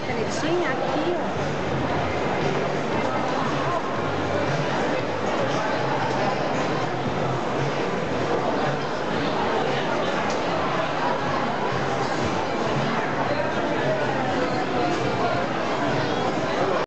canetinha aqui, ó.